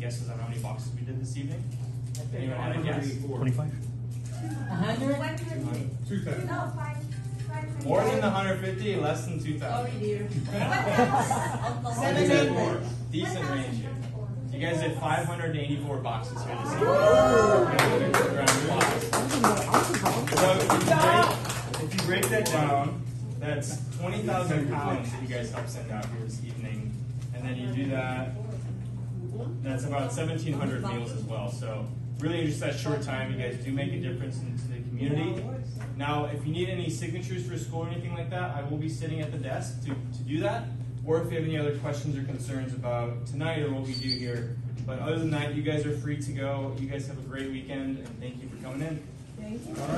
boxes passed. Any guesses on how many boxes we did this evening? Anyone have a guess? Twenty-five? Hundred? One fifty. Two thousand. No, five, five hundred. More than 150, less than 2,000. What else? Seven Decent- Decent range here. You guys did 584 boxes here this evening. Round of applause. So if you break, if you break that down, that's 20,000 pounds that you guys helped send out here this evening. And then you do that, that's about 1,700 meals as well. So really in just that short time, you guys do make a difference into the community. Now, if you need any signatures for a school or anything like that, I will be sitting at the desk to, to do that. Or if you have any other questions or concerns about tonight or what we do here. But other than that, you guys are free to go. You guys have a great weekend and thank you for coming in. Thank you. All right.